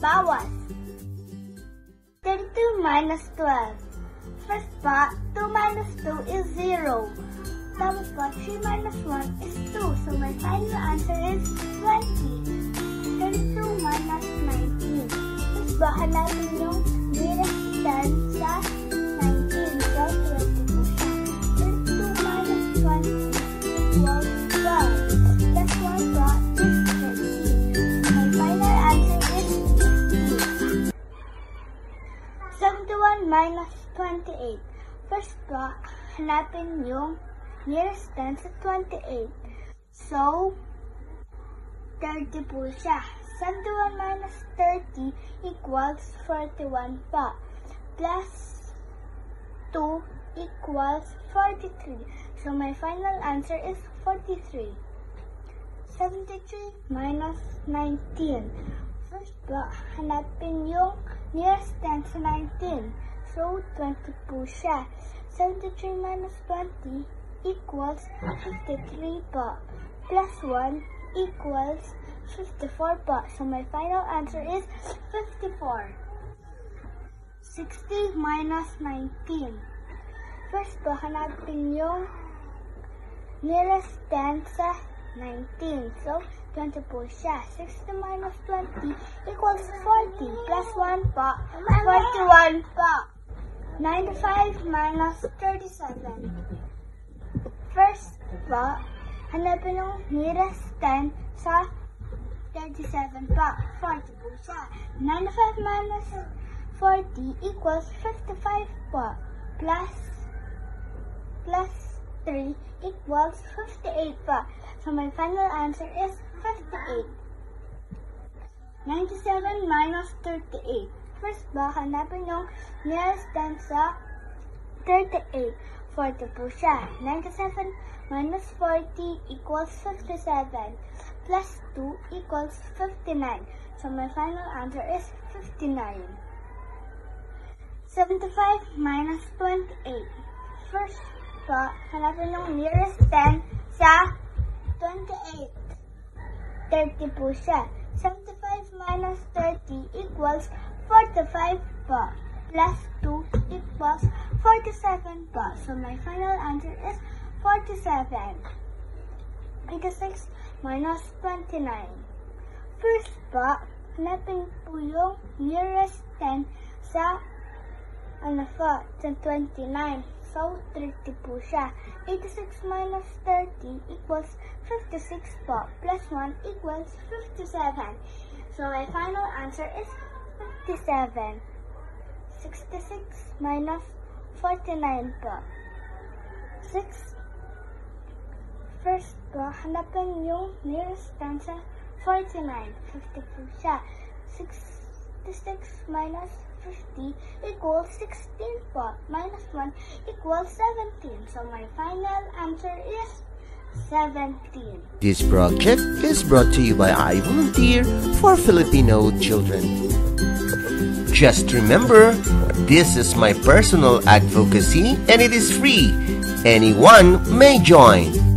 Bawas. 32 minus 12. First part, 2 minus 2 is 0. Tapos pa, 3 minus 1 is 2. So my final answer is 20. 32 minus 19. Tapos ba, hanapin yung nearest 10 sa 28. First pa, hanapin yung nearest 10 sa 28. So, 30 po siya. 71 minus 30 equals 41 pa. Plus 2 equals 43. So, my final answer is 43. 73 minus 19. First pa, hanapin yung nearest 10 sa 19. So, 20 po siya. 73 minus 20 equals 53 po. Plus 1 equals 54 po. So, my final answer is 54. 60 minus 19. First po, yung nearest 10 sa 19. So, 20 po siya. 60 minus 20 equals 40. Plus 1 po. 41 po. 95 minus 37. First po, hanapin yung nearest 10 sa 37 po. 40 po siya. 95 minus 40 equals 55 po. Plus, plus 3 equals 58 po. So my final answer is 58. 97 minus 38. First ba, hanapin yung nearest 10 sa 38. 40 po siya. 97 minus 40 equals 57. Plus 2 equals 59. So my final answer is 59. 75 minus 28. First pa, hanapin yung nearest 10 sa 28. 30 po siya. 75 minus 30 equals 45 po. Plus 2 equals 47 po. So my final answer is 47. 86 minus 29. First po, hanapin po yung nearest 10 sa ano po, sa 29. So, 30 po siya. 86 minus 30 equals 56 po. Plus 1 equals 57. So, my final answer is 57. 66 minus 49 po. 6. First po, hanapin yung nearest 10 sa 49. 50 po siya. 66 minus 50 equals 16 po. Minus 1 equals 17. So my final answer is 17. This project is brought to you by I Volunteer for Filipino Children. Just remember, this is my personal advocacy and it is free. Anyone may join.